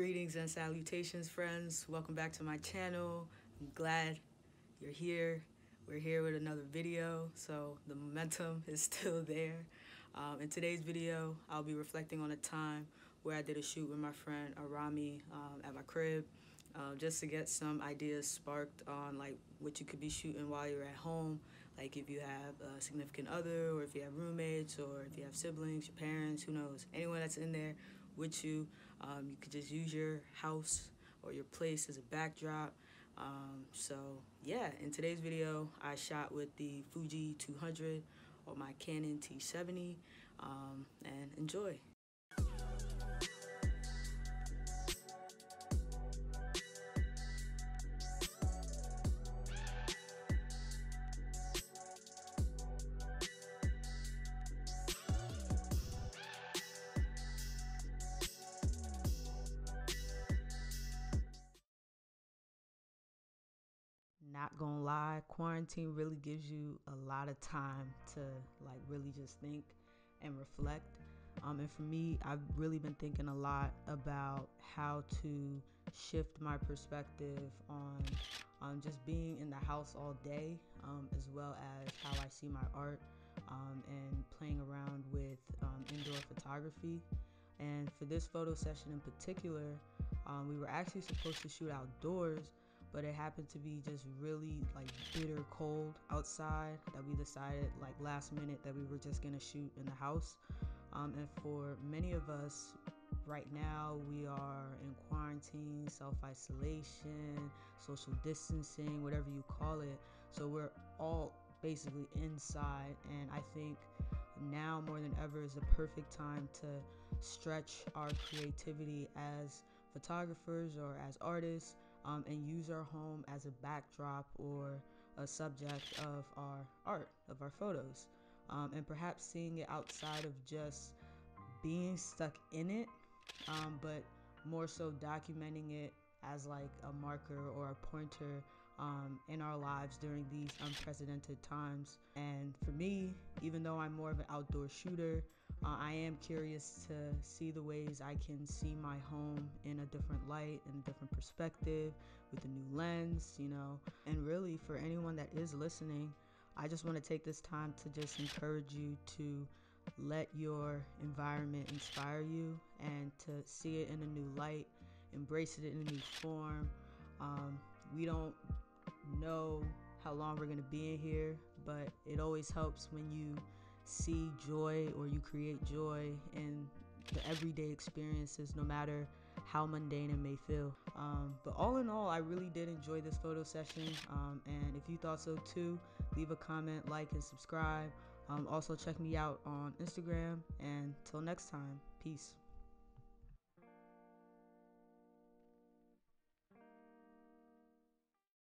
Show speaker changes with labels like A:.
A: Greetings and salutations, friends. Welcome back to my channel. I'm glad you're here. We're here with another video, so the momentum is still there. Um, in today's video, I'll be reflecting on a time where I did a shoot with my friend Arami um, at my crib, uh, just to get some ideas sparked on like what you could be shooting while you're at home, like if you have a significant other, or if you have roommates, or if you have siblings, your parents, who knows, anyone that's in there with you. Um, you could just use your house or your place as a backdrop. Um, so yeah, in today's video, I shot with the Fuji 200 or my Canon T70 um, and enjoy. Not gonna lie, quarantine really gives you a lot of time to like really just think and reflect. Um, and for me, I've really been thinking a lot about how to shift my perspective on um, just being in the house all day, um, as well as how I see my art um, and playing around with um, indoor photography. And for this photo session in particular, um, we were actually supposed to shoot outdoors, but it happened to be just really like bitter cold outside that we decided like last minute that we were just gonna shoot in the house. Um, and for many of us right now, we are in quarantine, self isolation, social distancing, whatever you call it. So we're all basically inside, and I think now more than ever is the perfect time to stretch our creativity as photographers or as artists um, and use our home as a backdrop or a subject of our art, of our photos. Um, and perhaps seeing it outside of just being stuck in it, um, but more so documenting it as like a marker or a pointer um, in our lives during these unprecedented times. And for me, even though I'm more of an outdoor shooter, uh, I am curious to see the ways I can see my home in a different light, in a different perspective, with a new lens, you know. And really, for anyone that is listening, I just want to take this time to just encourage you to let your environment inspire you and to see it in a new light, embrace it in a new form. Um, we don't know how long we're going to be in here, but it always helps when you see joy or you create joy in the everyday experiences, no matter how mundane it may feel. Um, but all in all, I really did enjoy this photo session. Um, and if you thought so too, leave a comment, like, and subscribe. Um, also, check me out on Instagram. And till next time, peace.